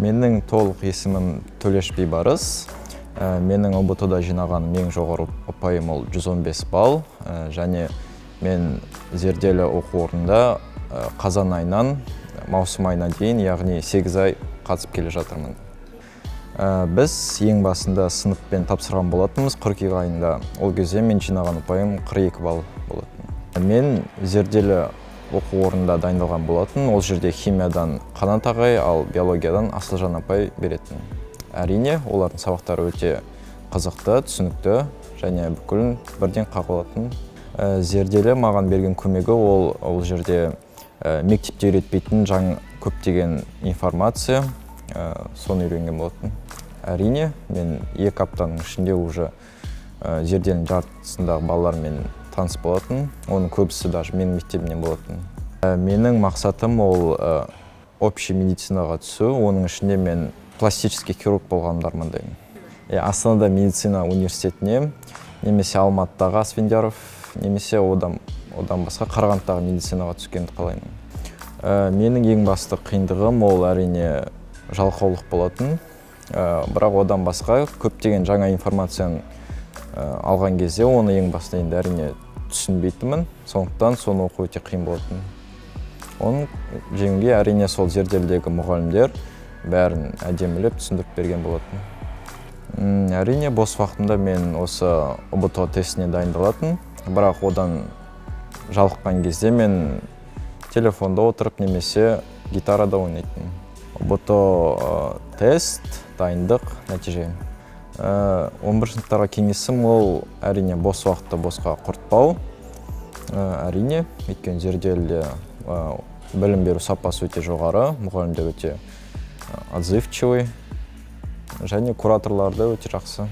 менің толық есімім төлеш бейбарыс. Ә, менің ұбт да жинағаным ең жоғары ұпайым ол 115 балл. Ә, және мен зерделі оқу орнында ә, қазан айынан маусым айына дейін яғни 8 ай қатысып келе жатырмын. Біз ең басында сыныппен тапсырған болатынбыз. Қыркүйек айында ол кезде мен жинаған ұпайым 42 балл болатын. Мен зерделі оқу орнында дайындалған болатын. Ол жерде химиядан қанат ағай ал биологиядан асылжан апай беретін. Әрине олардың сабақтары өте қызықты түсінікті және бүкілін бірден қабылдатын ә, зерделі маған берген көмегі ол ол жерде ә, мектепте үйретпейтін жаң көптеген информация ә, соны үйренген болатын. Әрине мен екі аптаның ішінде уже ә, зерделінің жартысындағы балалармен таныс болатын оның көбісі даже менің мектебімнен болатын. Ә, менің мақсатым ол ә, общий медицинаға түсу оның ішінде мен пластический хирург болғанымды армандаймын иә астанада медицина университетіне немесе алматыдағы асфендияров немесе одан одан басқа қарағандыдағы медицинаға түскенді қалаймын. Ә, менің ең басты қиындығым ол әрине жалқаулық болатын. Ә, бірақ одан басқа көптеген жаңа информацияны ә, алған кезде оны ең басты енді әрине түсінбейтінмін. Сондықтан соны оқу өте қиын болатын. Оны жеңуге әрине сол зерделідегі мұғалімдер бәрін әдемілеп түсіндіріп берген болатын. Әрине бос уақытымда мен осы ұбт тестіне дайындалатын. Бірақ одан жалыққан кезде мен телефонда отырып немесе гитарада ойнайтын. ұбт тест дайындық нәтиже он бірінші сыныптарға кеңесім ол әрине бос уақытты босқа құртпау. Әрине өйткені зерделіде білім беру сапасы өте жоғары мұғалімдер өте отзывчивый. Және кураторлар да өте жақсы.